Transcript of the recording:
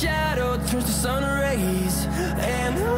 shadow turns to sun rays and the